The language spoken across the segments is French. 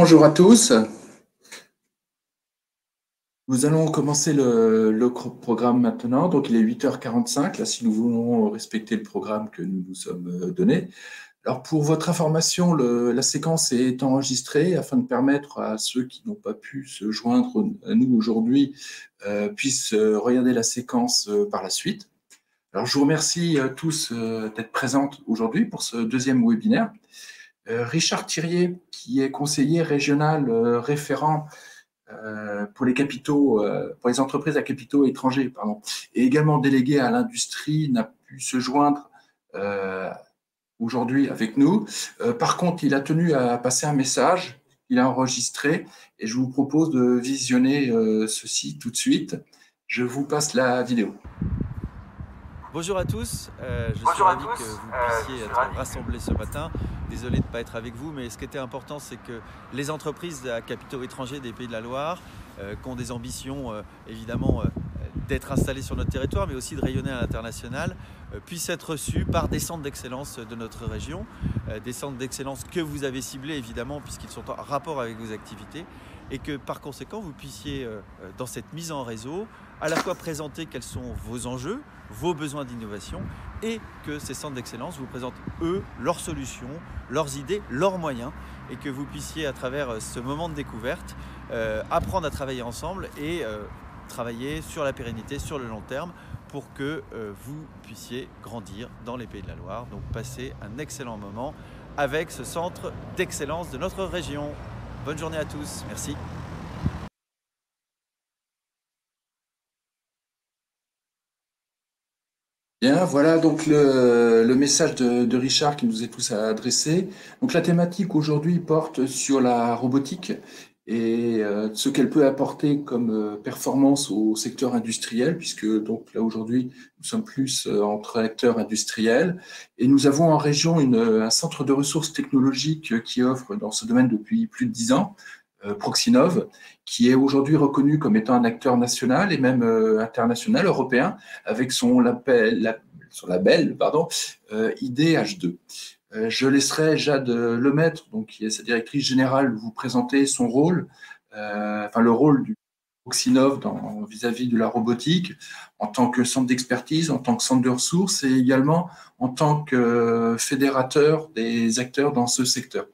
Bonjour à tous. Nous allons commencer le, programme maintenant. Donc, il est 8h45, là, si nous voulons respecter le programme que nous nous sommes euh, donné. Alors, pour votre information, la séquence est enregistrée afin de permettre à ceux qui n'ont pas pu se joindre à nous aujourd'hui euh, puissent euh, regarder la séquence par la suite. Alors, je vous remercie tous d'être présents aujourd'hui pour ce deuxième webinaire. Euh, Richard Thirier, qui est conseiller régional euh, référent euh, pour les capitaux, pour les entreprises à capitaux étrangers, pardon, et également délégué à l'industrie, n'a pu se joindre aujourd'hui avec nous. par contre, il a tenu à passer un message, il a enregistré, et je vous propose de visionner ceci tout de suite. Je vous passe la vidéo. Bonjour à tous, euh, je suis ravi que vous euh, puissiez être rassemblés ce matin. Désolé de ne pas être avec vous, mais ce qui était important, c'est que les entreprises à capitaux étrangers des Pays de la Loire, euh, qui ont des ambitions évidemment d'être installées sur notre territoire, mais aussi de rayonner à l'international, puissent être reçues par des centres d'excellence de notre région, des centres d'excellence que vous avez ciblés évidemment, puisqu'ils sont en rapport avec vos activités, et que par conséquent, vous puissiez, dans cette mise en réseau, à la fois présenter quels sont vos enjeux, vos besoins d'innovation et que ces centres d'excellence vous présentent, eux, leurs solutions, leurs idées, leurs moyens et que vous puissiez, à travers euh, ce moment de découverte, euh, apprendre à travailler ensemble et euh, travailler sur la pérennité, sur le long terme pour que vous puissiez grandir dans les Pays de la Loire. Donc passer un excellent moment avec ce centre d'excellence de notre région. Bonne journée à tous. Merci. Bien, voilà donc le, message de, Richard qui nous est tous adressé. Donc la thématique aujourd'hui porte sur la robotique et euh, ce qu'elle peut apporter comme euh, performance au secteur industriel, puisque donc là aujourd'hui nous sommes plus euh, entre acteurs industriels et nous avons en région une, un centre de ressources technologiques qui offre dans ce domaine depuis plus de dix ans, Proxinov, qui est aujourd'hui reconnu comme étant un acteur national et même euh, international européen avec son label, euh, IDH2. Euh, je laisserai Jade Lemaître, donc, qui est sa directrice générale, vous présenter son rôle, enfin le rôle du Proxinov vis-à-vis de la robotique en tant que centre d'expertise, en tant que centre de ressources et également en tant que fédérateur des acteurs dans ce secteur.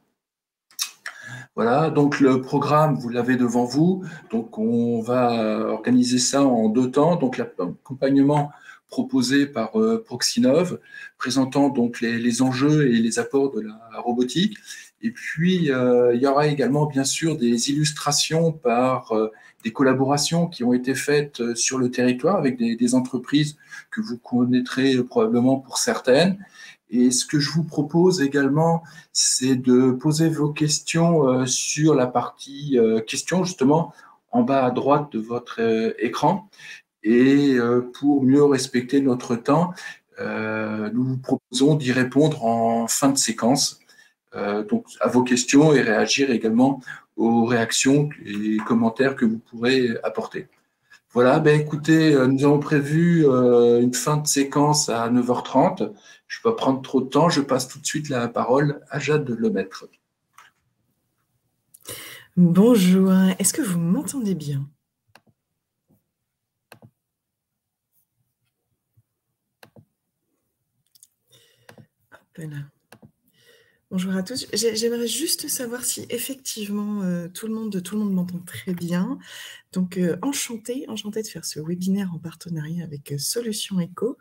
Voilà, donc le programme, vous l'avez devant vous. Donc on va organiser ça en deux temps. Donc l'accompagnement proposé par euh, Proxinov, présentant donc les, enjeux et les apports de la robotique. Et puis euh, il y aura également bien sûr des illustrations par euh, des collaborations qui ont été faites sur le territoire avec des entreprises que vous connaîtrez probablement pour certaines. Et ce que je vous propose également, c'est de poser vos questions euh, sur la partie euh, questions, justement, en bas à droite de votre euh, écran. Et pour mieux respecter notre temps, nous vous proposons d'y répondre en fin de séquence, donc à vos questions et réagir également aux réactions et commentaires que vous pourrez apporter. Voilà, ben écoutez, nous avons prévu une fin de séquence à 9h30. Je ne vais pas prendre trop de temps, je passe tout de suite la parole à Jade Lemaître. Bonjour, est-ce que vous m'entendez bien? Bonjour à tous. J'aimerais juste savoir si effectivement euh, tout le monde, tout le monde m'entend très bien. Donc euh, enchantée, enchantée de faire ce webinaire en partenariat avec euh, Solutions Eco.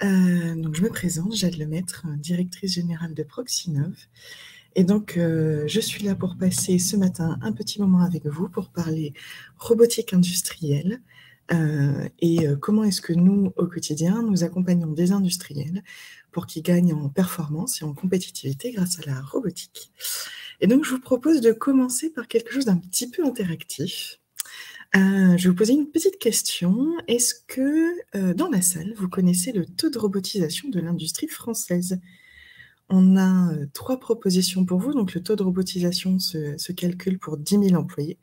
donc je me présente, Jade Lemaître, directrice générale de Proxinov. Et donc je suis là pour passer ce matin un petit moment avec vous pour parler robotique industrielle. et comment est-ce que nous, au quotidien, nous accompagnons des industriels pour qu'ils gagnent en performance et en compétitivité grâce à la robotique. Et donc, je vous propose de commencer par quelque chose d'un petit peu interactif. Euh, je vais vous poser une petite question. Est-ce que euh, dans la salle, vous connaissez le taux de robotisation de l'industrie française? On a euh, trois propositions pour vous. Donc, le taux de robotisation se, se calcule pour 10 000 employés.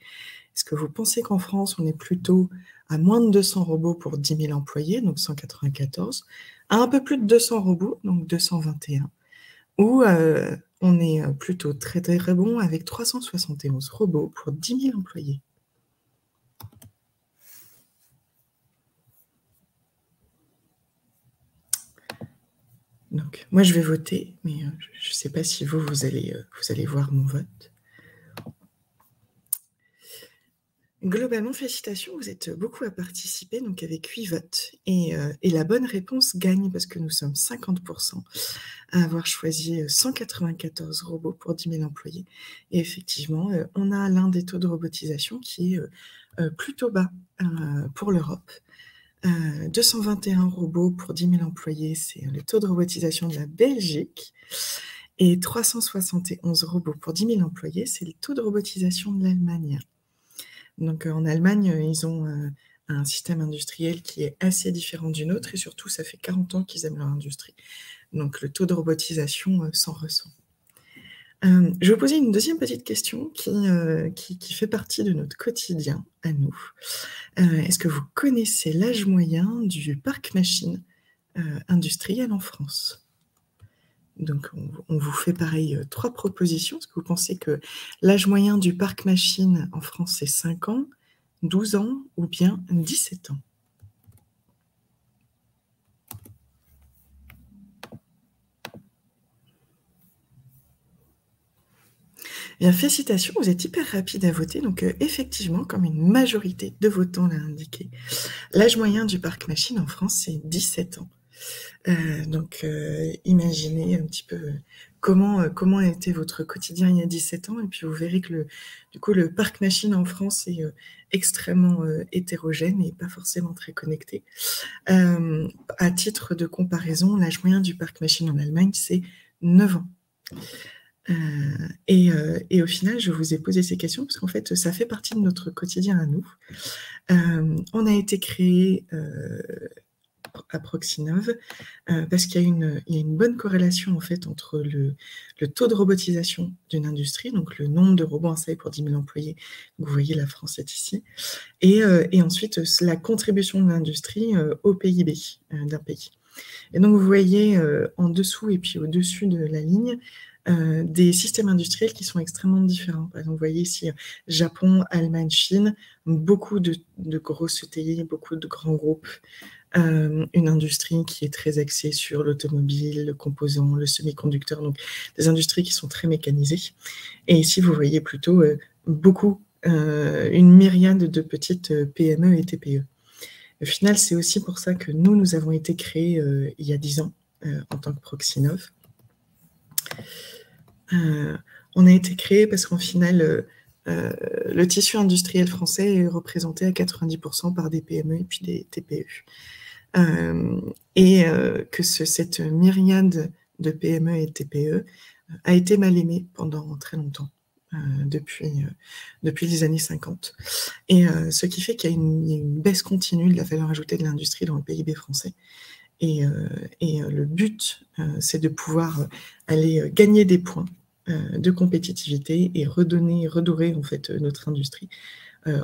Est-ce que vous pensez qu'en France, on est plutôt à moins de 200 robots pour 10 000 employés, donc 194, à un peu plus de 200 robots, donc 221, ou euh, on est plutôt très très bon avec 371 robots pour 10 000 employés. Donc, moi, je vais voter, mais je ne sais pas si vous, vous allez, vous allez voir mon vote. Globalement, félicitations, vous êtes beaucoup à participer, donc avec 8 votes. Euh, et, la bonne réponse gagne parce que nous sommes 50% à avoir choisi 194 euh, robots pour 10 000 employés. Et effectivement, euh, on a l'un des taux de robotisation qui est plutôt bas pour l'Europe. 221 robots pour 10 000 employés, c'est le taux de robotisation de la Belgique. Et 371 robots pour 10 000 employés, c'est le taux de robotisation de l'Allemagne. Donc en Allemagne, ils ont un système industriel qui est assez différent du nôtre et surtout, ça fait 40 ans qu'ils aiment leur industrie. Donc le taux de robotisation s'en ressent. je vais vous poser une deuxième petite question qui, qui, fait partie de notre quotidien à nous. Est-ce que vous connaissez l'âge moyen du parc machine industriel en France? Donc, on, vous fait pareil euh, trois propositions. Est-ce que vous pensez que l'âge moyen du parc machine en France, c'est 5 ans, 12 ans ou bien 17 ans? Bien, félicitations, vous êtes hyper rapide à voter. Donc, euh, effectivement, comme une majorité de votants l'a indiqué, l'âge moyen du parc machine en France, c'est 17 ans. Euh, donc, euh, imaginez un petit peu comment, euh, a été votre quotidien il y a 17 ans, et puis vous verrez que le, du coup, le parc machine en France est extrêmement hétérogène et pas forcément très connecté. à titre de comparaison, l'âge moyen du parc machine en Allemagne, c'est 9 ans. et, et, au final, je vous ai posé ces questions parce qu'en fait, ça fait partie de notre quotidien à nous. on a été créé Proxinov, euh, parce qu'il y, a une bonne corrélation en fait entre le, taux de robotisation d'une industrie, donc le nombre de robots installés pour 10 000 employés, vous voyez la France est ici, et, euh, ensuite la contribution de l'industrie euh, au PIB d'un pays. Et donc vous voyez en dessous et puis au-dessus de la ligne des systèmes industriels qui sont extrêmement différents. Par exemple, vous voyez ici Japon, Allemagne, Chine, beaucoup de, de grosses ETI, beaucoup de grands groupes, euh, une industrie qui est très axée sur l'automobile, le composant, le semi-conducteur, donc des industries qui sont très mécanisées. Et ici, vous voyez plutôt euh, beaucoup, euh, une myriade de petites PME et TPE. Au final, c'est aussi pour ça que nous, nous avons été créés il y a dix ans en tant que Proxinov. on a été créé parce qu'en final, le tissu industriel français est représenté à 90% par des PME et puis des TPE. Euh, et euh, que cette myriade de PME et TPE euh, a été mal aimée pendant très longtemps. depuis, depuis les années 50. Et ce qui fait qu'il y a une, baisse continue de la valeur ajoutée de l'industrie dans le PIB français. Et, et le but, c'est de pouvoir aller gagner des points de compétitivité et redonner, redorer en fait notre industrie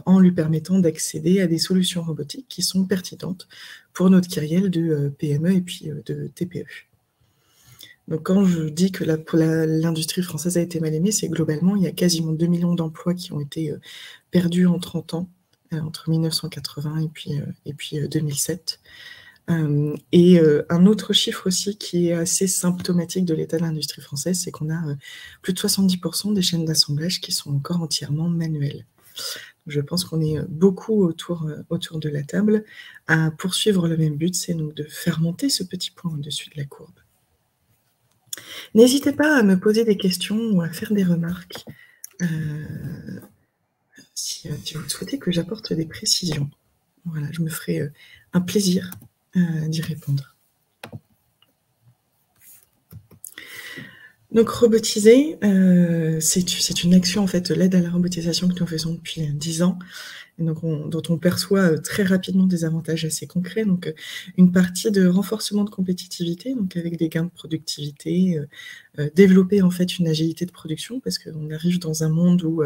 en lui permettant d'accéder à des solutions robotiques qui sont pertinentes pour notre kyrielle de euh, PME et euh, de TPE. Donc quand je dis que l'industrie française a été mal aimée, c'est globalement, il y a quasiment 2 millions d'emplois qui ont été perdus en 30 ans, entre 1980 et puis, et puis 2007. et un autre chiffre aussi qui est assez symptomatique de l'état de l'industrie française, c'est qu'on a plus de 70% des chaînes d'assemblage qui sont encore entièrement manuelles. Je pense qu'on est beaucoup autour, euh, autour de la table à poursuivre le même but, c'est donc de faire monter ce petit point au-dessus de la courbe. N'hésitez pas à me poser des questions ou à faire des remarques euh, si, vous souhaitez que j'apporte des précisions. Voilà, je me ferai euh, un plaisir d'y répondre. Donc robotiser, euh, c'est une action en fait, l'aide à la robotisation que nous faisons depuis dix ans, et donc dont on perçoit euh, très rapidement des avantages assez concrets. Donc euh, une partie de renforcement de compétitivité, donc avec des gains de productivité, développer en fait une agilité de production parce qu'on arrive dans un monde où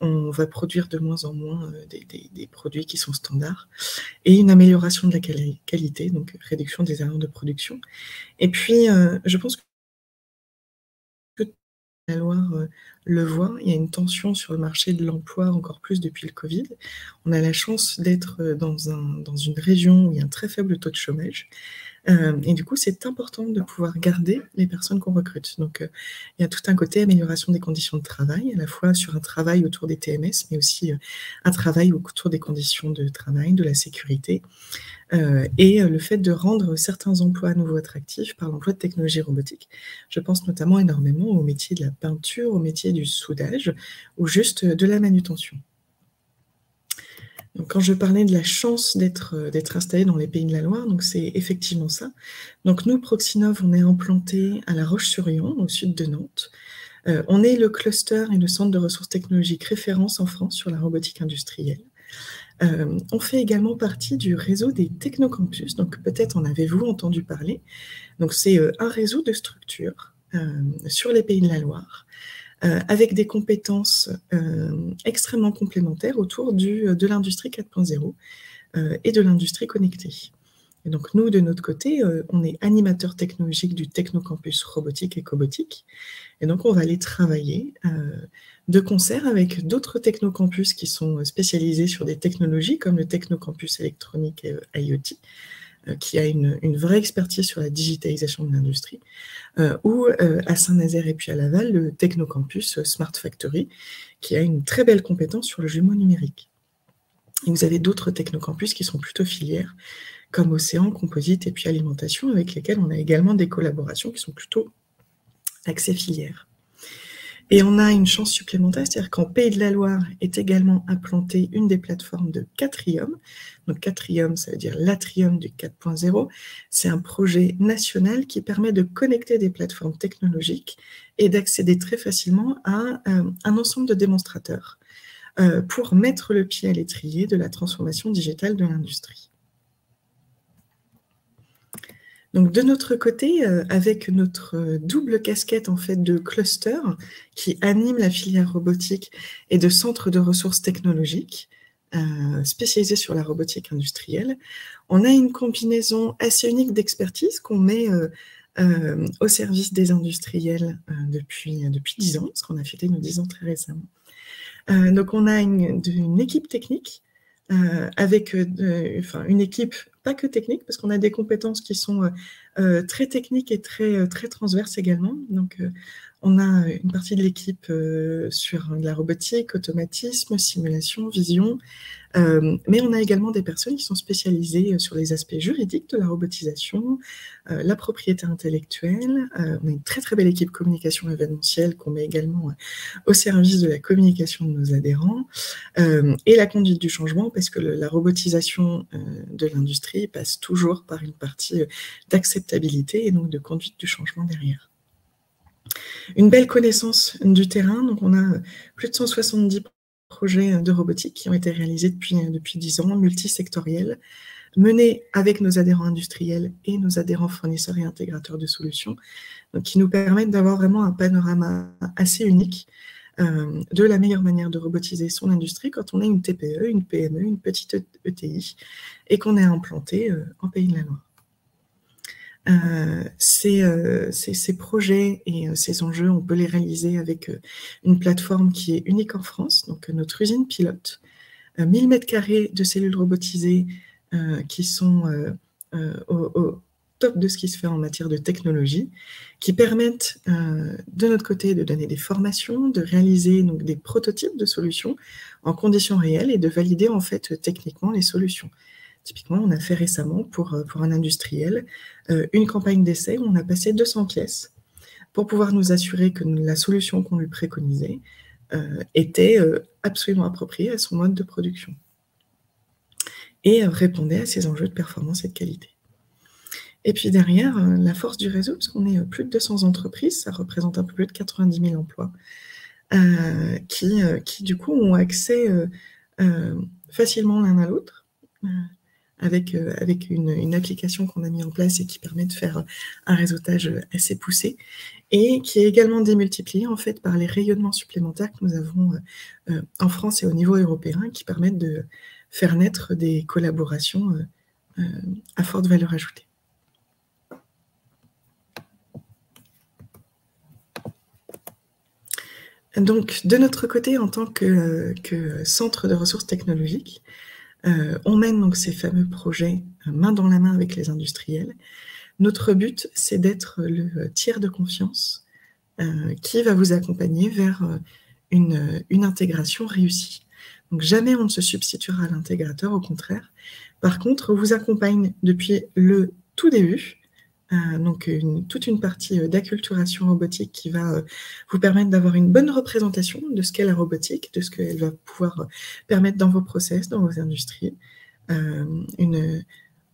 on va produire de moins en moins des, des, produits qui sont standards, et une amélioration de la qualité, donc réduction des erreurs de production. Et puis, je pense que Loire le voit, il y a une tension sur le marché de l'emploi encore plus depuis le Covid. On a la chance d'être un, dans une région où il y a un très faible taux de chômage. Euh, et du coup, c'est important de pouvoir garder les personnes qu'on recrute. Donc, euh, il y a tout un côté amélioration des conditions de travail, à la fois sur un travail autour des TMS, mais aussi euh, un travail autour des conditions de travail, de la sécurité, et le fait de rendre certains emplois à nouveau attractifs par l'emploi de technologies robotiques. Je pense notamment énormément au métier de la peinture, au métier du soudage, ou juste de la manutention quand je parlais de la chance euh, d'être installé dans les Pays de la Loire, donc c'est effectivement ça. Donc nous, Proxinov, on est implanté à La Roche-sur-Yon, au sud de Nantes. Euh, on est le cluster et le centre de ressources technologiques référence en France sur la robotique industrielle. Euh, on fait également partie du réseau des technocampus, donc peut-être en avez-vous entendu parler. Donc c'est un réseau de structures sur les Pays de la Loire avec des compétences euh, extrêmement complémentaires autour du, de l'industrie 4.0 euh, et de l'industrie connectée. Et donc nous, de notre côté, on est animateur technologique du Technocampus robotique et cobotique. Et donc on va aller travailler de concert avec d'autres technocampus qui sont spécialisés sur des technologies comme le Technocampus électronique et IoT, euh, qui a une, vraie expertise sur la digitalisation de l'industrie, euh, ou euh, à Saint-Nazaire et puis à Laval, le Technocampus Smart Factory, qui a une très belle compétence sur le jumeau numérique. Et vous avez d'autres technocampus qui sont plutôt filières, comme Océan, Composite et puis Alimentation, avec lesquels on a également des collaborations qui sont plutôt accès filières. Et on a une chance supplémentaire, c'est-à-dire qu'en Pays de la Loire est également implantée une des plateformes de Catrium. Donc Catrium, ça veut dire l'atrium du 4.0. C'est un projet national qui permet de connecter des plateformes technologiques et d'accéder très facilement à euh, un ensemble de démonstrateurs euh, pour mettre le pied à l'étrier de la transformation digitale de l'industrie. Donc de notre côté, euh, avec notre euh, double casquette en fait de cluster qui anime la filière robotique et de centre de ressources technologiques euh, spécialisés sur la robotique industrielle, on a une combinaison assez unique d'expertise qu'on met au service des industriels depuis depuis dix ans, parce qu'on a fêté nos dix ans très récemment. donc on a une, équipe technique avec une équipe que technique, parce qu'on a des compétences qui sont euh, euh, très techniques et très, euh, très transverses également. Donc, on a une partie de l'équipe sur la robotique, automatisme, simulation, vision, euh, mais on a également des personnes qui sont spécialisées euh, sur les aspects juridiques de la robotisation, euh, la propriété intellectuelle. on a une très très belle équipe communication événementielle qu'on met également au service de la communication de nos adhérents et la conduite du changement parce que la robotisation de l'industrie passe toujours par une partie d'acceptabilité et donc de conduite du changement derrière. Une belle connaissance du terrain, donc on a plus de 170 projets de robotique qui ont été réalisés depuis, depuis 10 ans, multisectoriels, menés avec nos adhérents industriels et nos adhérents fournisseurs et intégrateurs de solutions, qui nous permettent d'avoir vraiment un panorama assez unique euh, de la meilleure manière de robotiser son industrie quand on est une TPE, une PME, une petite ETI et qu'on est implanté euh, en Pays de la Loire. Euh, euh, ces, projets et euh, ces enjeux, on peut les réaliser avec une plateforme qui est unique en France, donc notre usine pilote. 1000 mètres carrés de cellules robotisées qui sont au, top de ce qui se fait en matière de technologie, qui permettent de notre côté de donner des formations, de réaliser des prototypes de solutions en conditions réelles et de valider en fait techniquement les solutions. Typiquement, on a fait récemment pour, euh, un industriel euh, une campagne d'essai où on a passé 200 pièces pour pouvoir nous assurer que la solution qu'on lui préconisait euh, était absolument appropriée à son mode de production et répondait à ses enjeux de performance et de qualité. Et puis derrière, la force du réseau, parce qu'on est plus de 200 entreprises, ça représente un peu plus de 90 000 emplois, qui du coup ont accès facilement l'un à l'autre avec, euh, avec une, application qu'on a mis en place et qui permet de faire un réseautage assez poussé et qui est également démultiplié en fait par les rayonnements supplémentaires que nous avons euh, euh, en France et au niveau européen qui permettent de faire naître des collaborations à forte valeur ajoutée. Donc, de notre côté, en tant que, centre de ressources technologiques, on mène donc ces fameux projets main dans la main avec les industriels. Notre but, c'est d'être le tiers de confiance qui va vous accompagner vers une, une intégration réussie. Donc jamais on ne se substituera à l'intégrateur, au contraire. Par contre, on vous accompagne depuis le tout début, euh, donc toute une partie euh, d'acculturation robotique qui va euh, vous permettre d'avoir une bonne représentation de ce qu'est la robotique, de ce qu'elle va pouvoir permettre dans vos process, dans vos industries.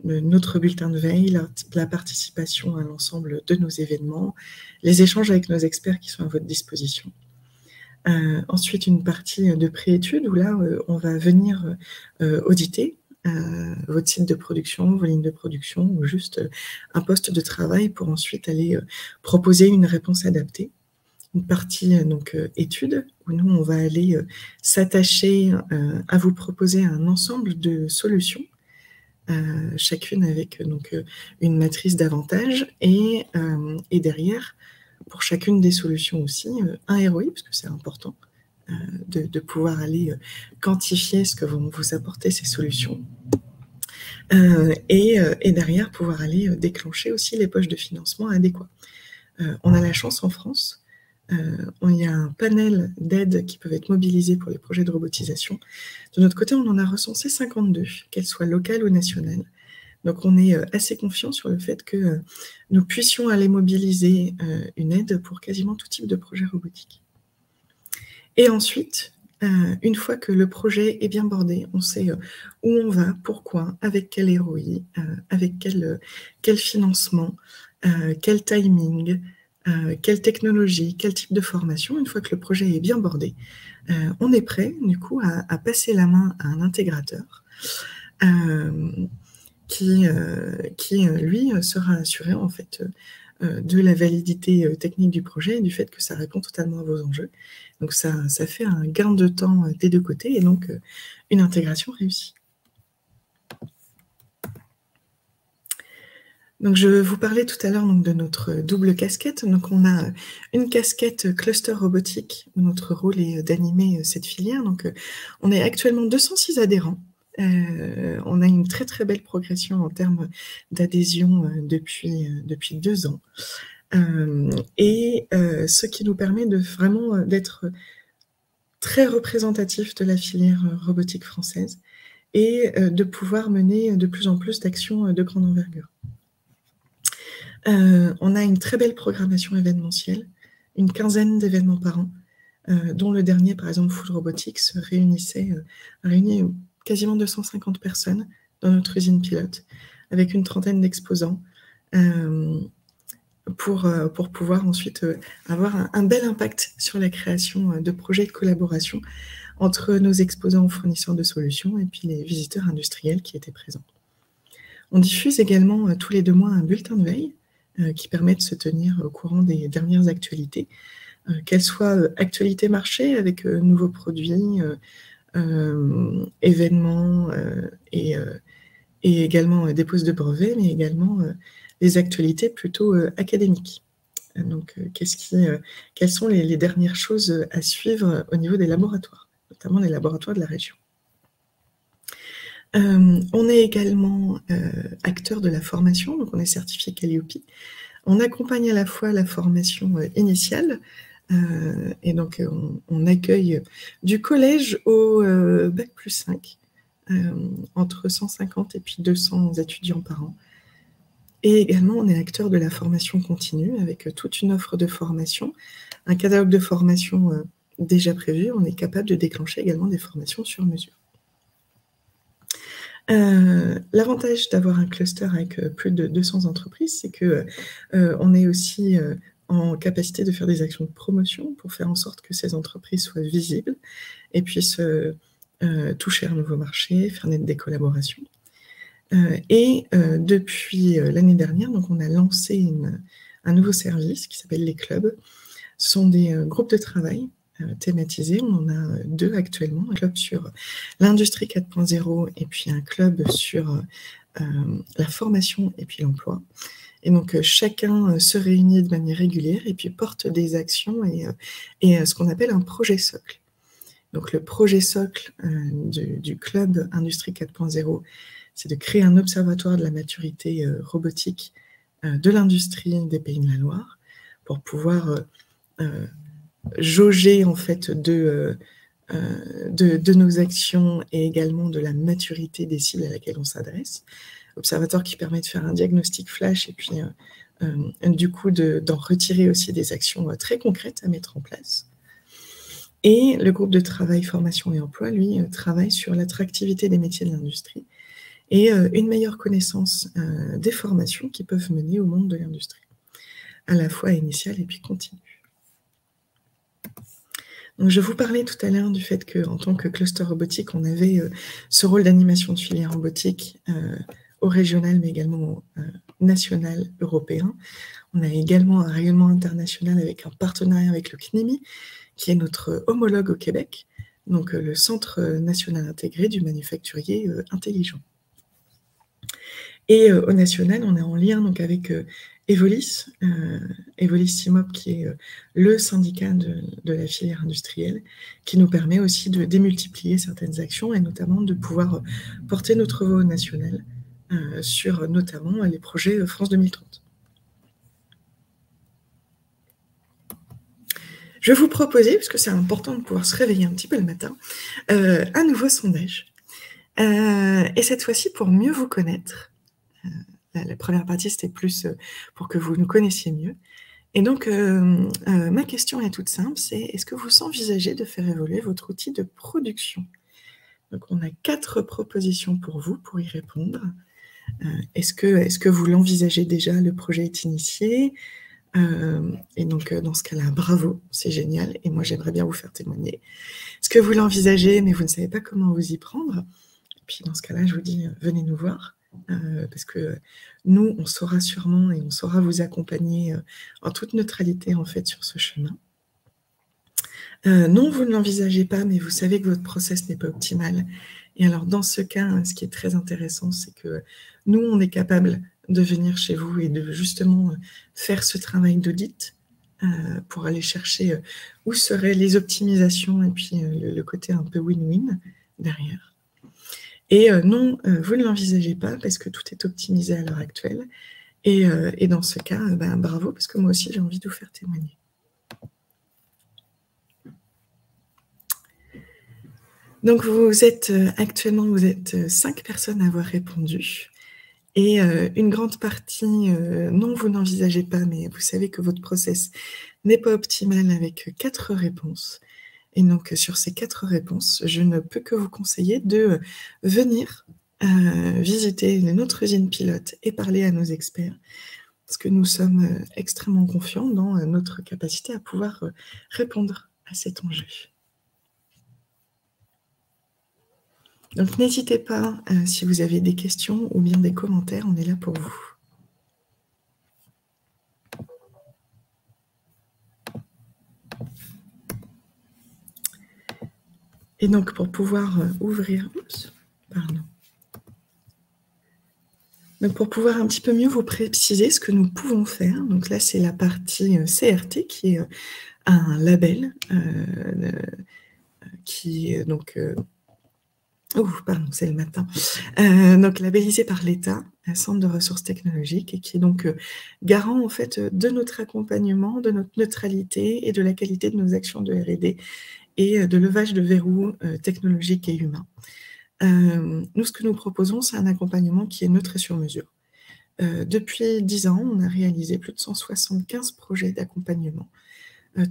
Notre bulletin de veille, la, participation à l'ensemble de nos événements, les échanges avec nos experts qui sont à votre disposition. Ensuite, une partie de préétude où là, on va venir auditer votre site de production, vos lignes de production, ou juste un poste de travail pour ensuite aller proposer une réponse adaptée. Une partie donc étude où nous on va aller s'attacher à vous proposer un ensemble de solutions, chacune avec donc une matrice d'avantages et, et derrière pour chacune des solutions aussi euh, un ROI, parce que c'est important euh, de, pouvoir aller euh, quantifier ce que vont vous apporter ces solutions. et, derrière, pouvoir aller déclencher aussi les poches de financement adéquats. on a la chance en France, il y a un panel d'aides qui peuvent être mobilisées pour les projets de robotisation. De notre côté, on en a recensé 52, qu'elles soient locales ou nationales. Donc on est euh, assez confiant sur le fait que euh, nous puissions aller mobiliser euh, une aide pour quasiment tout type de projet robotique. Et ensuite, une fois que le projet est bien bordé, on sait où on va, pourquoi, avec quel ROI, avec quel, quel financement, quel timing, quelle technologie, quel type de formation, une fois que le projet est bien bordé, on est prêt du coup à, passer la main à un intégrateur qui, euh, qui euh, lui, euh, sera assuré en fait de la validité technique du projet et du fait que ça répond totalement à vos enjeux. Donc ça, ça fait un gain de temps des deux côtés et donc une intégration réussie. Donc je vous parlais tout à l'heure de notre double casquette. Donc on a une casquette cluster robotique où notre rôle est d'animer cette filière. Donc on est actuellement 206 adhérents euh, on a une très très belle progression en termes d'adhésion euh, depuis, euh, depuis deux ans. Et ce qui nous permet de vraiment d'être très représentatif de la filière robotique française et de pouvoir mener de plus en plus d'actions de grande envergure. on a une très belle programmation événementielle, une quinzaine d'événements par an, dont le dernier, par exemple, Food Robotics, réunissait, réunit quasiment 250 personnes dans notre usine pilote, avec une trentaine d'exposants, euh, pour, euh, pour pouvoir ensuite euh, avoir un, bel impact sur la création de projets de collaboration entre nos exposants fournisseurs de solutions et puis les visiteurs industriels qui étaient présents. On diffuse également tous les deux mois un bulletin de veille qui permet de se tenir au courant des dernières actualités, qu'elles soient actualités marché avec nouveaux produits, euh, événements euh, et, euh, également des postes de brevets, mais également des actualités plutôt académiques. Donc, qu'est-ce qui, quelles sont les, dernières choses à suivre au niveau des laboratoires, notamment les laboratoires de la région? On est également acteur de la formation, donc on est certifié Calliope. On accompagne à la fois la formation initiale, euh, et donc, euh, on, accueille du collège au euh, bac plus 5, entre 150 et puis 200 étudiants par an. Et également, on est acteur de la formation continue avec toute une offre de formation, un catalogue de formation déjà prévu. On est capable de déclencher également des formations sur mesure. L'avantage d'avoir un cluster avec plus de 200 entreprises, c'est que on est aussi en capacité de faire des actions de promotion pour faire en sorte que ces entreprises soient visibles et puissent euh, euh, toucher un nouveau marché, faire naître des collaborations. Euh, et depuis l'année dernière, donc on a lancé un nouveau service qui s'appelle les clubs. Ce sont des groupes de travail thématisés. On en a deux actuellement, un club sur l'industrie 4.0 et puis un club sur la formation et puis l'emploi. Et donc, chacun se réunit de manière régulière et puis porte des actions et, et ce qu'on appelle un projet socle. Donc, le projet socle du, du, club Industrie 4.0, c'est de créer un observatoire de la maturité robotique de l'industrie des Pays de la Loire pour pouvoir jauger en fait de, euh, nos actions et également de la maturité des cibles à laquelle on s'adresse. Observatoire qui permet de faire un diagnostic flash et puis euh, euh, du coup d'en retirer aussi des actions très concrètes à mettre en place. Et le groupe de travail formation et emploi, lui, travaille sur l'attractivité des métiers de l'industrie et une meilleure connaissance des formations qui peuvent mener au monde de l'industrie, à la fois initiale et puis continue je vous parlais tout à l'heure du fait qu'en tant que cluster robotique, on avait euh, ce rôle d'animation de filière robotique euh, au régional, mais également au euh, national européen. On a également un rayonnement international avec un partenariat avec le CNIMI, qui est notre homologue au Québec, donc le Centre national intégré du manufacturier intelligent. Et au national, on est en lien donc, avec Evolis, euh, Evolis Simop, qui est euh, le syndicat de, la filière industrielle, qui nous permet aussi de démultiplier certaines actions et notamment de pouvoir euh, porter notre voix national sur notamment les projets France 2030. Je vais vous proposer, puisque c'est important de pouvoir se réveiller un petit peu le matin, un nouveau sondage. et cette fois-ci, pour mieux vous connaître, la, première partie, c'était plus euh, pour que vous nous connaissiez mieux. Et donc, euh, euh, ma question est toute simple, c'est est-ce que vous envisagez de faire évoluer votre outil de production? Donc, on a quatre propositions pour vous pour y répondre. est-ce que, est que vous l'envisagez déjà? Le projet est initié. et donc, dans ce cas-là, bravo, c'est génial. Et moi, j'aimerais bien vous faire témoigner. Est-ce que vous l'envisagez, mais vous ne savez pas comment vous y prendre? Puis, dans ce cas-là, je vous dis, venez nous voir. Euh, parce que nous, on saura sûrement et on saura vous accompagner euh, en toute neutralité en fait sur ce chemin. Euh, non, vous ne l'envisagez pas, mais vous savez que votre process n'est pas optimal. Et alors, dans ce cas, ce qui est très intéressant, c'est que nous, on est capable de venir chez vous et de justement faire ce travail d'audit pour aller chercher où seraient les optimisations et puis le côté un peu win-win derrière. Et euh, non, euh, vous ne l'envisagez pas parce que tout est optimisé à l'heure actuelle. Et, euh, dans ce cas, ben, bravo, parce que moi aussi, j'ai envie de vous faire témoigner. Donc, vous êtes actuellement, vous êtes cinq personnes à avoir répondu. Et une grande partie, non, vous n'envisagez pas, mais vous savez que votre process n'est pas optimal avec quatre réponses. Et donc, sur ces quatre réponses, je ne peux que vous conseiller de venir euh, visiter notre usine pilote et parler à nos experts, parce que nous sommes euh, extrêmement confiants dans euh, notre capacité à pouvoir répondre à cet enjeu. Donc, n'hésitez pas, si vous avez des questions ou bien des commentaires, on est là pour vous. Et donc, pour pouvoir euh, ouvrir, pardon. Donc, pour pouvoir un petit peu mieux vous préciser ce que nous pouvons faire, donc là, c'est la partie euh, CRT qui est euh, un label qui est donc. Pardon, c'est le matin. donc, labellisé par l'État, un centre de ressources technologiques, et qui est donc garant en fait de notre accompagnement, de notre neutralité et de la qualité de nos actions de R&D et euh, de levage de verrous euh, technologiques et humains. Euh, nous, ce que nous proposons, c'est un accompagnement qui est neutre et sur mesure. depuis 10 ans, on a réalisé plus de 175 projets d'accompagnement,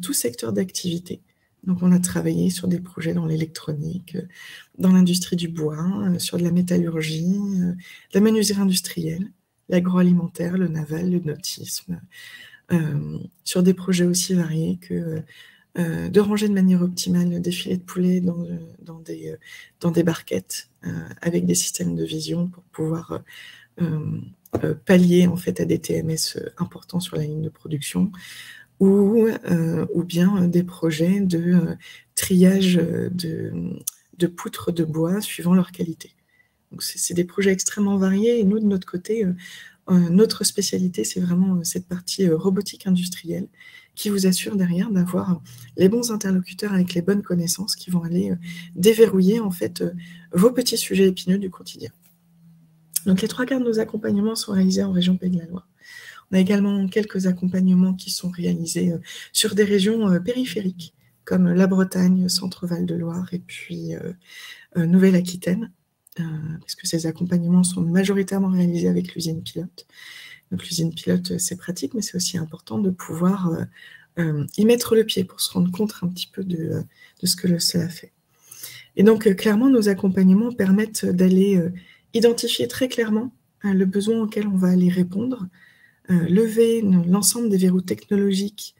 tout secteur d'activité. Donc, on a travaillé sur des projets dans l'électronique, dans l'industrie du bois, sur de la métallurgie, de la menuiserie industrielle, l'agroalimentaire, le naval, le nautisme, sur des projets aussi variés que euh, de ranger de manière optimale des filets de poulet dans, euh, des, euh, des barquettes avec des systèmes de vision pour pouvoir pallier en fait à des TMS importants sur la ligne de production ou, ou bien des projets de triage de, poutres de bois suivant leur qualité. C'est des projets extrêmement variés et nous, de notre côté, notre spécialité, c'est vraiment cette partie robotique industrielle qui vous assure derrière d'avoir les bons interlocuteurs avec les bonnes connaissances qui vont aller déverrouiller en fait vos petits sujets épineux du quotidien. Donc les trois quarts de nos accompagnements sont réalisés en région Pays de la Loire. On a également quelques accompagnements qui sont réalisés euh, sur des régions euh, périphériques, comme la Bretagne, Centre-Val de Loire et puis euh, Nouvelle-Aquitaine, parce que ces accompagnements sont majoritairement réalisés avec l'usine pilote. Donc l'usine pilote, c'est pratique, mais c'est aussi important de pouvoir y mettre le pied pour se rendre compte un petit peu de, ce que cela fait. Et donc, clairement, nos accompagnements permettent d'aller identifier très clairement euh, le besoin auquel on va aller répondre, euh, lever l'ensemble des verrous technologiques,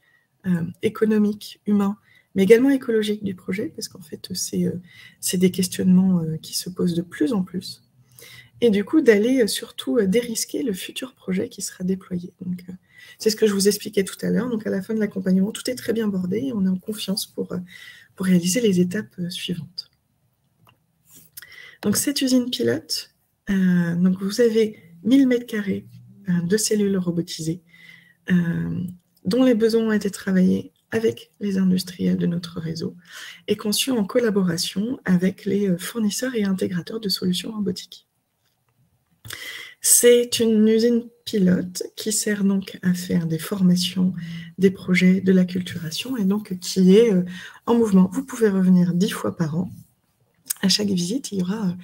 euh, économiques, humains, mais également écologiques du projet, parce qu'en fait, c'est des questionnements qui se posent de plus en plus. Et du coup, d'aller surtout dérisquer le futur projet qui sera déployé. Donc, c'est ce que je vous expliquais tout à l'heure. Donc, à la fin de l'accompagnement, tout est très bien bordé et on est en confiance pour, réaliser les étapes suivantes. Donc, cette usine pilote, euh, donc vous avez 1000 mètres carrés euh, de cellules robotisées euh, dont les besoins ont été travaillés avec les industriels de notre réseau et conçus en collaboration avec les fournisseurs et intégrateurs de solutions robotiques. C'est une usine pilote qui sert donc à faire des formations, des projets, de l'acculturation et donc qui est en mouvement. Vous pouvez revenir dix fois par an. À chaque visite, il y aura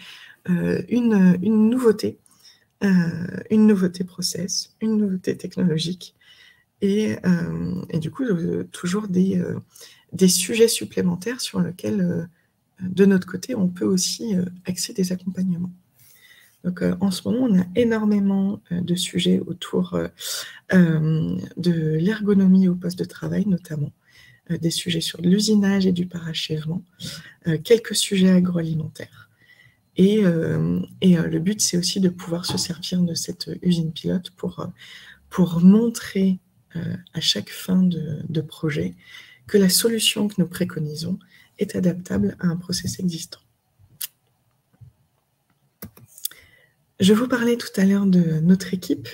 euh, une, nouveauté, euh, une nouveauté process, une nouveauté technologique, et, euh, et du coup, toujours des, des sujets supplémentaires sur lesquels, de notre côté, on peut aussi axer des accompagnements. Donc, en ce moment, on a énormément de sujets autour de l'ergonomie au poste de travail, notamment des sujets sur l'usinage et du parachèvement, quelques sujets agroalimentaires. Et, euh, euh, le but, c'est aussi de pouvoir se servir de cette usine pilote pour, euh, pour montrer à chaque fin de, de, projet que la solution que nous préconisons est adaptable à un process existant. Je vous parlais tout à l'heure de notre équipe.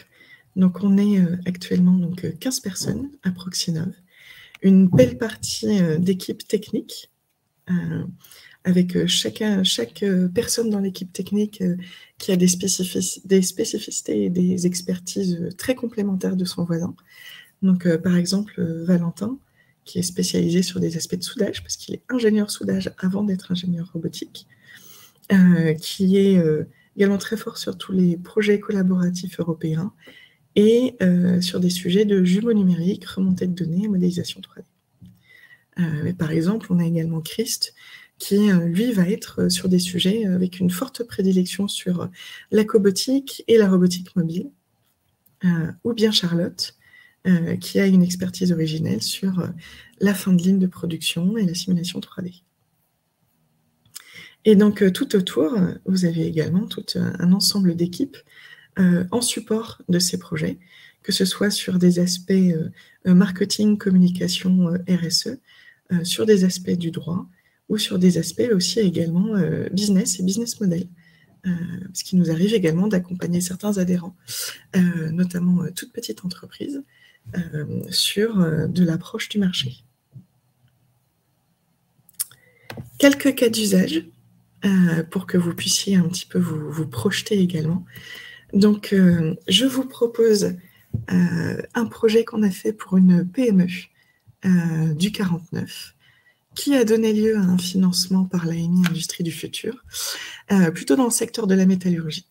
Donc, on est actuellement donc, 15 personnes à Proxinov, une belle partie d'équipe technique avec euh, chacun, chaque euh, personne dans l'équipe technique euh, qui a des, des, spécificités et des expertises très complémentaires de son voisin. Donc, par exemple, Valentin, qui est spécialisé sur des aspects de soudage, parce qu'il est ingénieur soudage avant d'être ingénieur robotique, qui est également très fort sur tous les projets collaboratifs européens et sur des sujets de jumeaux numériques, remontée de données et modélisation 3D. par exemple, on a également Christ, qui, euh, lui, va être euh, sur des sujets euh, avec une forte prédilection sur la cobotique et la robotique mobile, ou bien Charlotte, qui a une expertise originelle sur la fin de ligne de production et la simulation 3D. Et donc, tout autour, vous avez également tout un ensemble d'équipes en support de ces projets, que ce soit sur des aspects marketing, communication, RSE, sur des aspects du droit, ou sur des aspects aussi également euh, business et business model. Euh, ce qui nous arrive également d'accompagner certains adhérents, euh, notamment toutes petites entreprises, sur de l'approche du marché. Quelques cas d'usage pour que vous puissiez un petit peu vous, projeter également. Donc, je vous propose un projet qu'on a fait pour une PME du 49 qui a donné lieu à un financement par l'AMI Industrie du Futur, euh, plutôt dans le secteur de la métallurgie.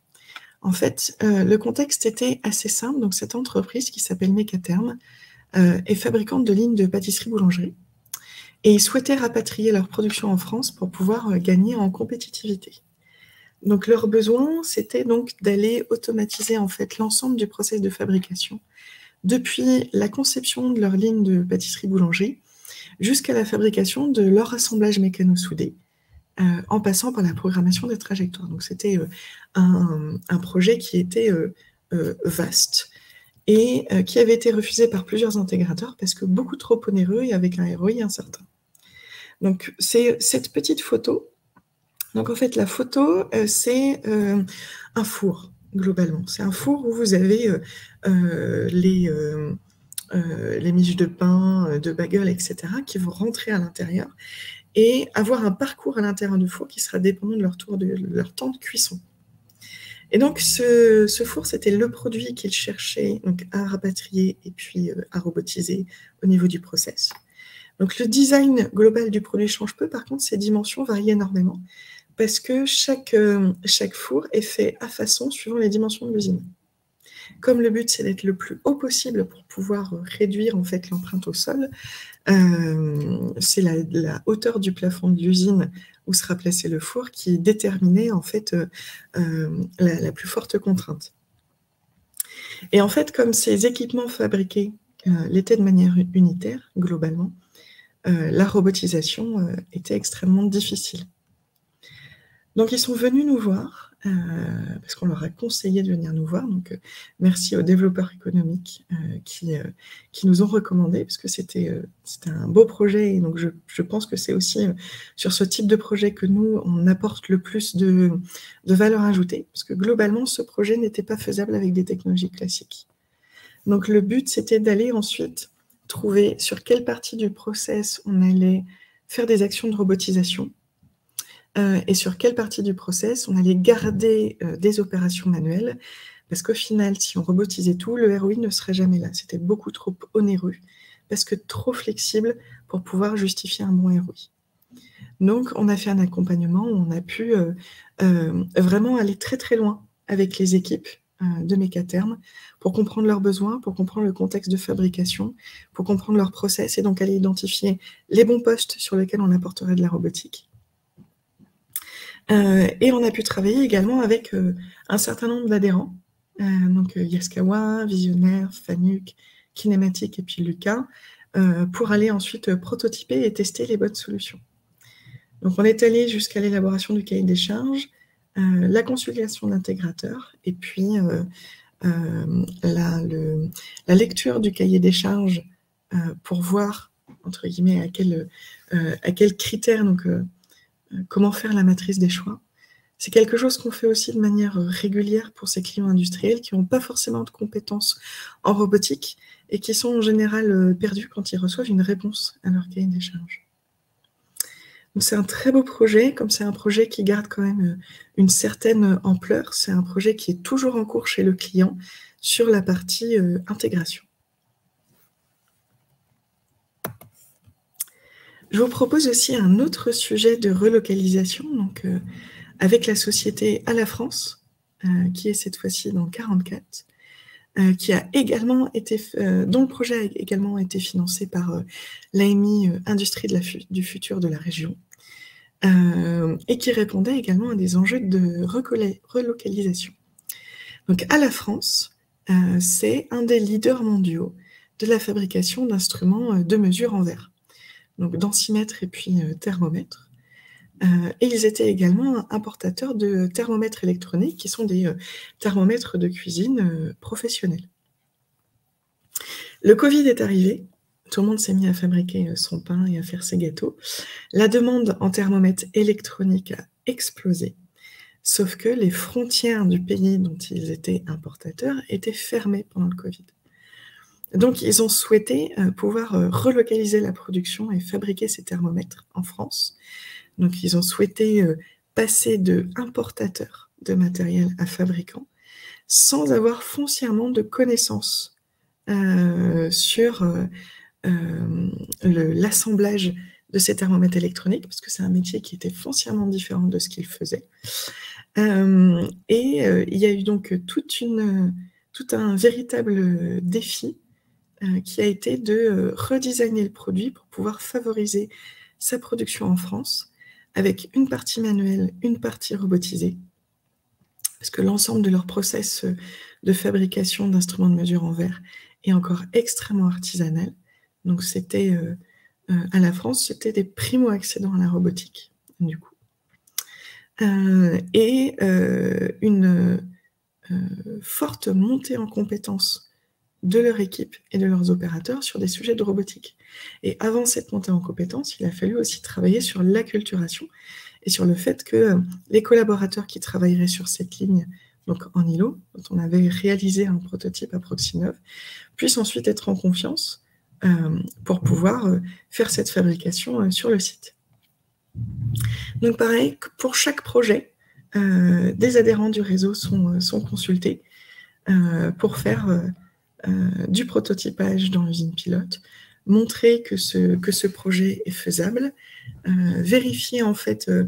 En fait, euh, le contexte était assez simple. Donc, cette entreprise qui s'appelle Mécaterme euh, est fabricante de lignes de pâtisserie-boulangerie et ils souhaitaient rapatrier leur production en France pour pouvoir gagner en compétitivité. Donc, leur besoin, c'était donc d'aller automatiser en fait l'ensemble du process de fabrication depuis la conception de leur ligne de pâtisserie-boulangerie jusqu'à la fabrication de leur assemblage mécano-soudé, euh, en passant par la programmation des trajectoires. Donc c'était euh, un, projet qui était euh, vaste et qui avait été refusé par plusieurs intégrateurs parce que beaucoup trop onéreux et avec un ROI incertain. Donc c'est cette petite photo Donc en fait, la photo, c'est un four, globalement. C'est un four où vous avez les, les miches de pain, de bagel, etc., qui vont rentrer à l'intérieur et avoir un parcours à l'intérieur du four qui sera dépendant de leur, temps de cuisson. Et donc, ce, four, c'était le produit qu'il cherchait donc, à rapatrier et puis euh, à robotiser au niveau du process. Donc, le design global du produit change peu. Par contre, ses dimensions varient énormément parce que chaque, euh, chaque four est fait à façon suivant les dimensions de l'usine. Comme le but, c'est d'être le plus haut possible pour pouvoir réduire en fait l'empreinte au sol, euh, c'est la, hauteur du plafond de l'usine où sera placé le four qui déterminait en fait euh, euh, la, plus forte contrainte. Et en fait, comme ces équipements fabriqués l'étaient de manière unitaire, globalement, la robotisation était extrêmement difficile. Donc ils sont venus nous voir euh, parce qu'on leur a conseillé de venir nous voir. Donc, euh, merci aux développeurs économiques euh, qui, qui nous ont recommandé, parce que c'était un beau projet. Et donc, je, je pense que c'est aussi sur ce type de projet que nous, on apporte le plus de, de valeur ajoutée, parce que globalement, ce projet n'était pas faisable avec des technologies classiques. Donc, le but, c'était d'aller ensuite trouver sur quelle partie du process on allait faire des actions de robotisation euh, et sur quelle partie du process on allait garder euh, des opérations manuelles, parce qu'au final, si on robotisait tout, le ROI ne serait jamais là. C'était beaucoup trop onéreux, parce que trop flexible pour pouvoir justifier un bon ROI. Donc, on a fait un accompagnement où on a pu euh, vraiment aller très très loin avec les équipes de Mécaterme pour comprendre leurs besoins, pour comprendre le contexte de fabrication, pour comprendre leur process et donc aller identifier les bons postes sur lesquels on apporterait de la robotique euh, et on a pu travailler également avec euh, un certain nombre d'adhérents, euh, donc Yaskawa, Visionnaire, Fanuc, Kinématique et puis Lucas, pour aller ensuite prototyper et tester les bonnes solutions. Donc on est allé jusqu'à l'élaboration du cahier des charges, la consultation d'intégrateur et puis la, la, lecture du cahier des charges pour voir entre guillemets à quel, à euh, comment faire la matrice des choix. C'est quelque chose qu'on fait aussi de manière euh, régulière pour ces clients industriels qui n'ont pas forcément de compétences en robotique et qui sont en général euh, perdus quand ils reçoivent une réponse à leur cahier des charges. C'est un très beau projet, comme c'est un projet qui garde quand même une certaine ampleur, c'est un projet qui est toujours en cours chez le client sur la partie intégration. Je vous propose aussi un autre sujet de relocalisation, donc euh, avec la société à la France, euh, qui est cette fois-ci dans 44, euh, qui a également été, dont le projet a également été financé par l'AMI Industrie du futur de la région, et qui répondait également à des enjeux de relocalisation. Donc à la France, c'est un des leaders mondiaux de la fabrication d'instruments de mesure en verre donc densimètre et puis euh, thermomètre. Euh, et ils étaient également importateurs de thermomètres électroniques, qui sont des euh, thermomètres de cuisine professionnels. Le Covid est arrivé, tout le monde s'est mis à fabriquer son pain et à faire ses gâteaux. La demande en thermomètres électroniques a explosé, sauf que les frontières du pays dont ils étaient importateurs étaient fermées pendant le Covid. Donc, ils ont souhaité euh, pouvoir euh, relocaliser la production et fabriquer ces thermomètres en France. Donc, ils ont souhaité euh, passer de importateurs de matériel à fabricants sans avoir foncièrement de connaissances sur l'assemblage de ces thermomètres électroniques, parce que c'est un métier qui était foncièrement différent de ce qu'ils faisaient. et il y a eu donc tout un véritable défi euh, qui a été de euh, redesigner le produit pour pouvoir favoriser sa production en France avec une partie manuelle, une partie robotisée. Parce que l'ensemble de leur process euh, de fabrication d'instruments de mesure en verre est encore extrêmement artisanal. Donc c'était à la France, c'était des primo-accédants à la robotique, du coup. et une forte montée en compétences de leur équipe et de leurs opérateurs sur des sujets de robotique. Et avant cette montée en compétences, il a fallu aussi travailler sur l'acculturation et sur le fait que les collaborateurs qui travailleraient sur cette ligne, donc en îlot, dont on avait réalisé un prototype à Proxinov, puissent ensuite être en confiance pour pouvoir faire cette fabrication sur le site. Donc pareil, pour chaque projet, des adhérents du réseau sont, consultés pour faire du prototypage dans l'usine pilote, montrer que ce, que ce projet est faisable, euh, vérifier en fait euh,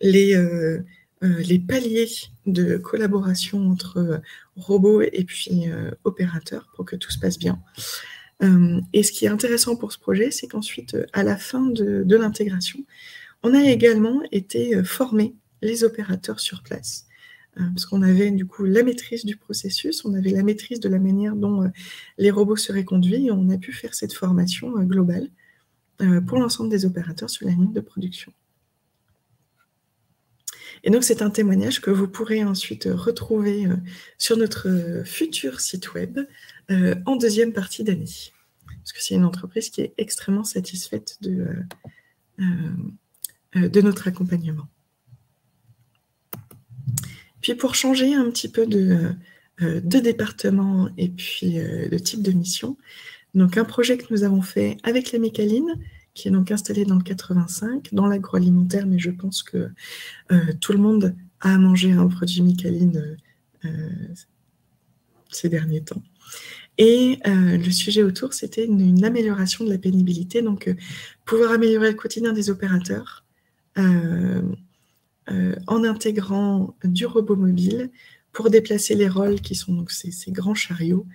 les, euh, les paliers de collaboration entre robots et puis opérateurs pour que tout se passe bien. Et ce qui est intéressant pour ce projet, c'est qu'ensuite, à la fin de, l'intégration, on a également été formés, les opérateurs sur place, euh, parce qu'on avait du coup la maîtrise du processus, on avait la maîtrise de la manière dont euh, les robots seraient conduits, et on a pu faire cette formation euh, globale pour l'ensemble des opérateurs sur la ligne de production. Et donc c'est un témoignage que vous pourrez ensuite retrouver sur notre futur site web en deuxième partie d'année. Parce que c'est une entreprise qui est extrêmement satisfaite de, de notre accompagnement. Puis pour changer un petit peu de, euh, département et puis euh, de type de mission, donc un projet que nous avons fait avec la Mécaline, qui est donc installé dans le 85, dans l'agroalimentaire, mais je pense que euh, tout le monde a mangé un produit Mécaline ces derniers temps. Et le sujet autour, c'était une, amélioration de la pénibilité, donc pouvoir améliorer le quotidien des opérateurs, euh, en intégrant du robot mobile pour déplacer les rôles qui sont donc ces, grands chariots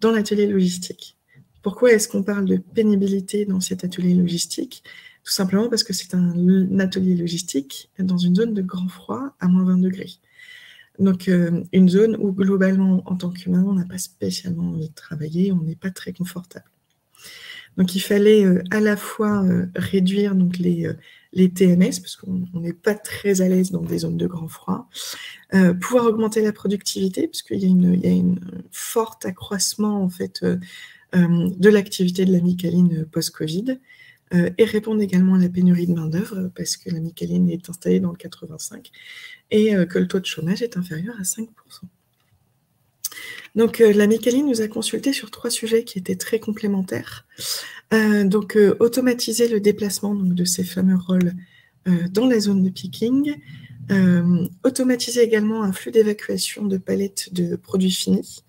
dans l'atelier logistique. Pourquoi est-ce qu'on parle de pénibilité dans cet atelier logistique? Tout simplement parce que c'est un, atelier logistique dans une zone de grand froid à moins 20 degrés. Donc euh, une zone où globalement, en tant qu'humain, on n'a pas spécialement envie de travailler, on n'est pas très confortable. Donc il fallait euh, à la fois réduire donc les, TMS, parce qu'on n'est pas très à l'aise dans des zones de grand froid, euh, pouvoir augmenter la productivité, parce qu'il y a une, il y fort accroissement en fait euh, euh, de l'activité de la micaline post-Covid, et répondre également à la pénurie de main-d'œuvre, parce que la micaline est installée dans le 85 et que le taux de chômage est inférieur à 5%. Donc, la Micaline nous a consulté sur trois sujets qui étaient très complémentaires. Euh, donc, euh, automatiser le déplacement de ces fameux rôles euh, dans la zone de picking. automatiser également un flux d'évacuation de palettes de produits finis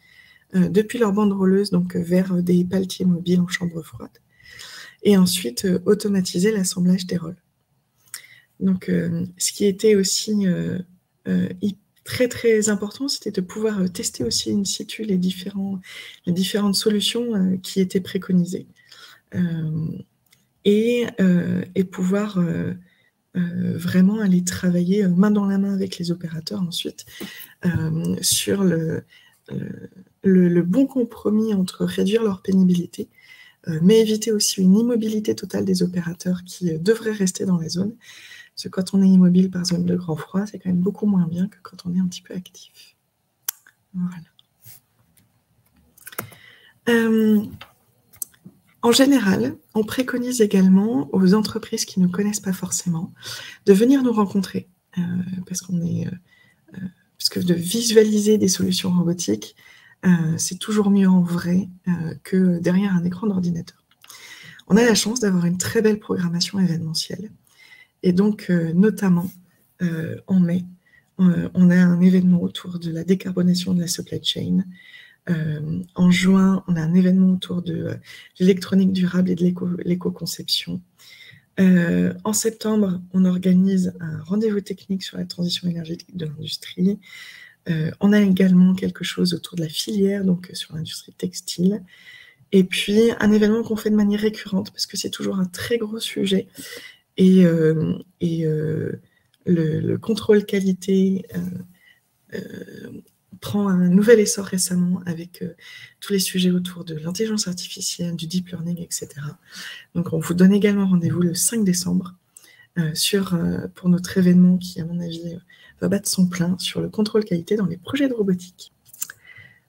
depuis leur bande rolleuse donc, vers des paletiers mobiles en chambre froide. Et ensuite, automatiser l'assemblage des rôles. Donc, ce qui était aussi très très important, c'était de pouvoir tester aussi in situ les, les différentes solutions qui étaient préconisées. Euh, et, euh, et, pouvoir euh, vraiment aller travailler main dans la main avec les opérateurs ensuite sur le, le, bon compromis entre réduire leur pénibilité, mais éviter aussi une immobilité totale des opérateurs qui devraient rester dans la zone. Parce que quand on est immobile par zone de grand froid, c'est quand même beaucoup moins bien que quand on est un petit peu actif. Voilà. En général, on préconise également aux entreprises qui ne connaissent pas forcément de venir nous rencontrer, euh, parce qu'on est, euh, euh, parce que de visualiser des solutions robotiques, c'est toujours mieux en vrai que derrière un écran d'ordinateur. On a la chance d'avoir une très belle programmation événementielle, et donc notamment en mai, on a un événement autour de la décarbonation de la supply chain, euh, en juin, on a un événement autour de euh, l'électronique durable et de l'éco-conception. Euh, en septembre, on organise un rendez-vous technique sur la transition énergétique de l'industrie. On a également quelque chose autour de la filière, donc sur l'industrie textile. Et puis, un événement qu'on fait de manière récurrente, parce que c'est toujours un très gros sujet. Et, le, contrôle qualité prend un nouvel essor récemment avec euh, tous les sujets autour de l'intelligence artificielle, du deep learning, etc. Donc on vous donne également rendez-vous le 5 décembre euh, sur, euh, pour notre événement qui, à mon avis, va battre son plein sur le contrôle qualité dans les projets de robotique.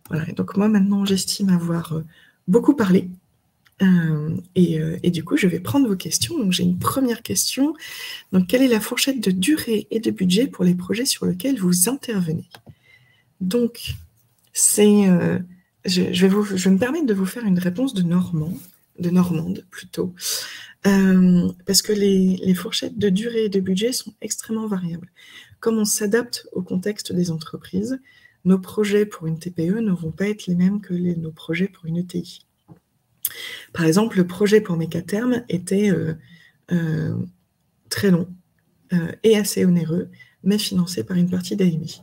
Voilà, donc moi maintenant j'estime avoir beaucoup parlé. et, et, du coup, je vais prendre vos questions. Donc, j'ai une première question. Donc, quelle est la fourchette de durée et de budget pour les projets sur lesquels vous intervenez? Donc, c'est, je, vais vous, je vais me permettre de vous faire une réponse de Normand, de Normande plutôt, parce que les, fourchettes de durée et de budget sont extrêmement variables. Comme on s'adapte au contexte des entreprises, nos projets pour une TPE ne vont pas être les mêmes que nos projets pour une ETI. Par exemple, le projet pour Mécaterme était euh, euh, très long euh, et assez onéreux, mais financé par une partie d'AMI.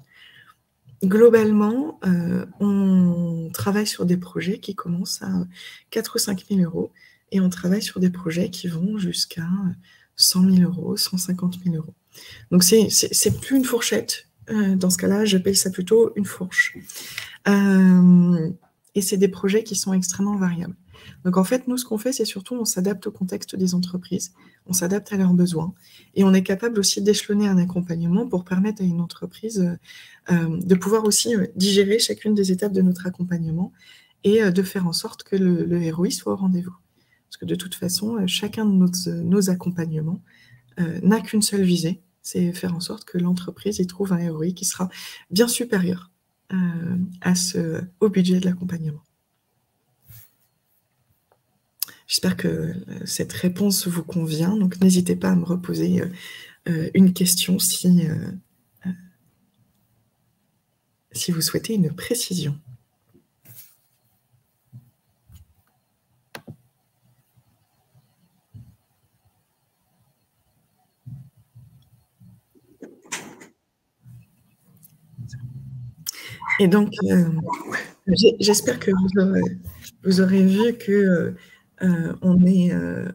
Globalement, on travaille sur des projets qui commencent à 4 ou 5 000 euros et on travaille sur des projets qui vont jusqu'à 100 000 euros, 150 000 euros. Donc, c'est plus une fourchette. Euh, dans ce cas-là, j'appelle ça plutôt une fourche. Euh, et c'est des projets qui sont extrêmement variables. Donc, en fait, nous, ce qu'on fait, c'est surtout on s'adapte au contexte des entreprises, on s'adapte à leurs besoins et on est capable aussi d'échelonner un accompagnement pour permettre à une entreprise euh, de pouvoir aussi digérer chacune des étapes de notre accompagnement et de faire en sorte que le, le soit au rendez-vous. Parce que de toute façon, chacun de nos accompagnements n'a qu'une seule visée, c'est faire en sorte que l'entreprise y trouve un ROI qui sera bien supérieur euh, à ce, au budget de l'accompagnement. J'espère que euh, cette réponse vous convient. Donc, n'hésitez pas à me reposer euh, une question si, si vous souhaitez une précision. Et donc, euh, j'espère que vous aurez, vu que euh, est, euh,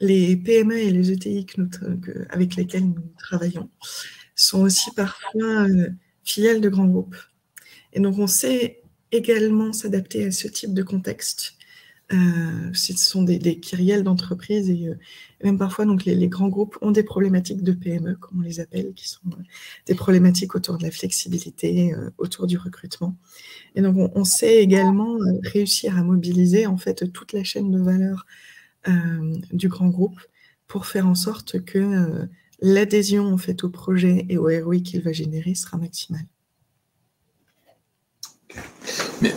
les PME et les ETI avec lesquels nous travaillons sont aussi parfois filiales de grands groupes. Et donc, on sait également s'adapter à ce type de contexte euh, ce sont des, des d'entreprises et euh, même parfois donc les, grands groupes ont des problématiques de PME, comme on les appelle, qui sont euh, des problématiques autour de la flexibilité, autour du recrutement. Et donc on, sait également réussir à mobiliser en fait toute la chaîne de valeur du grand groupe pour faire en sorte que l'adhésion en fait au projet et au ROI qu'il va générer sera maximale.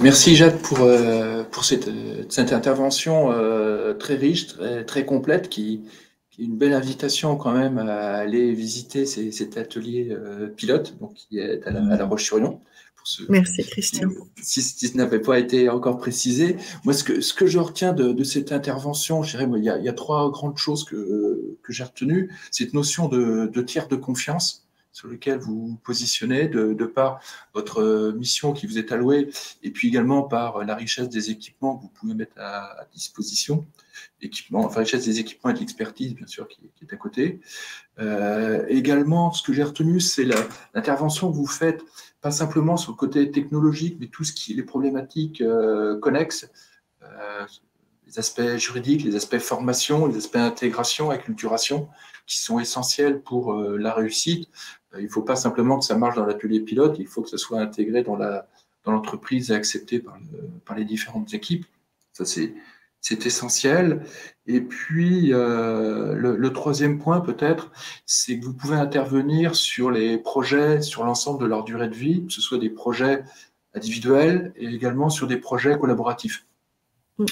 Merci Jade pour, euh, pour cette, cette intervention euh, très riche, très, complète, qui, qui, est une belle invitation quand même à aller visiter cet atelier euh, pilote donc, qui est à la, Roche-sur-Yon. Merci Christian. Si, ce n'avait pas été encore précisé, moi ce que, ce que je retiens de, de cette intervention, je dirais, moi, il, y a, il y a trois grandes choses que, que j'ai retenues. Cette notion de, de tiers de confiance sur lequel vous vous positionnez de, par votre mission qui vous est allouée et puis également par la richesse des équipements que vous pouvez mettre à, disposition. Équipement, enfin, richesse des équipements et de l'expertise, bien sûr, qui, est à côté. Euh, également, ce que j'ai retenu, c'est l'intervention que vous faites, pas simplement sur le côté technologique, mais tout ce qui est les problématiques euh, connexes, euh, les aspects juridiques, les aspects formation, les aspects intégration, acculturation, qui sont essentiels pour la réussite. Il ne faut pas simplement que ça marche dans l'atelier pilote, il faut que ça soit intégré dans l'entreprise et accepté par, par, les différentes équipes. Ça, c'est essentiel. Et puis, euh, le, troisième point, peut-être, c'est que vous pouvez intervenir sur les projets, sur l'ensemble de leur durée de vie, que ce soit des projets individuels et également sur des projets collaboratifs. Tout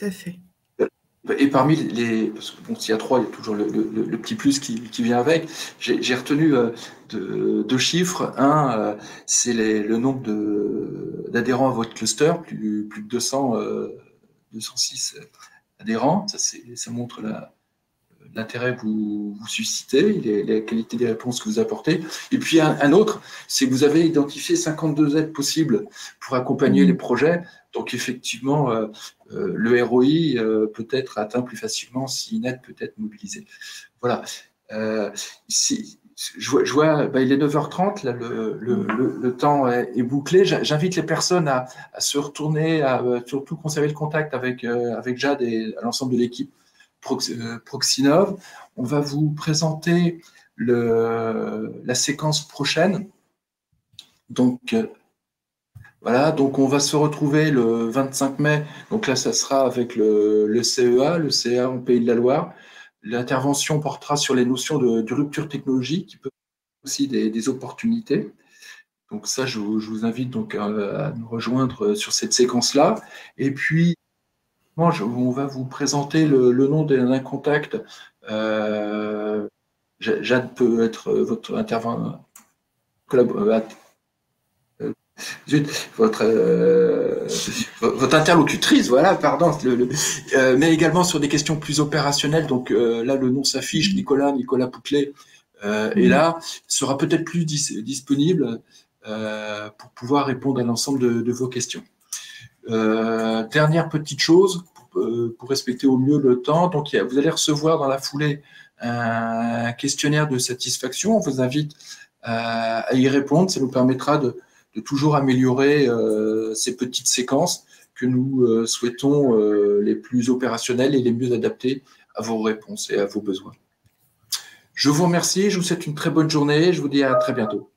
à fait. Et parmi les, bon, s'il y a trois, il y a toujours le, petit plus qui, vient avec. J'ai retenu euh, deux, chiffres. Un, euh, c'est le nombre d'adhérents à votre cluster, plus, plus de 200, 206 euh, adhérents. Ça, ça montre la, l'intérêt que vous, suscitez, la qualité des réponses que vous apportez. Et puis un, autre, c'est que vous avez identifié 52 aides possibles pour accompagner les projets. Donc effectivement, euh, euh, le ROI euh, peut être atteint plus facilement si une aide peut être mobilisée. Voilà. Si, je vois, bah, il est 9h30, là, le, temps est, bouclé. J'invite les personnes à, à, se retourner, à surtout conserver le contact avec, avec Jade et l'ensemble de l'équipe euh, Proxinov. On va vous présenter la séquence prochaine. Donc, euh, Voilà, donc on va se retrouver le 25 mai. Donc là, ça sera avec le, CEA, le CA en Pays de la Loire. L'intervention portera sur les notions de, rupture technologique qui peuvent aussi des, opportunités. Donc ça, je vous, invite donc à, nous rejoindre sur cette séquence-là. Et puis, on va vous présenter le, nom d'un contact. Euh, Jade peut être votre intervenant, votre, euh, votre interlocutrice, voilà, pardon, euh, mais également sur des questions plus opérationnelles. Donc euh, là, le nom s'affiche, Nicolas, Nicolas Pouclet, et là, sera peut-être plus disponible pour pouvoir répondre à l'ensemble de, vos questions. Dernière petite chose, pour, respecter au mieux le temps, donc vous allez recevoir dans la foulée un questionnaire de satisfaction. On vous invite à y répondre, ça nous permettra de de toujours améliorer euh, ces petites séquences que nous euh, souhaitons euh, les plus opérationnelles et les mieux adaptées à vos réponses et à vos besoins. Je vous remercie, je vous souhaite une très bonne journée, je vous dis à très bientôt.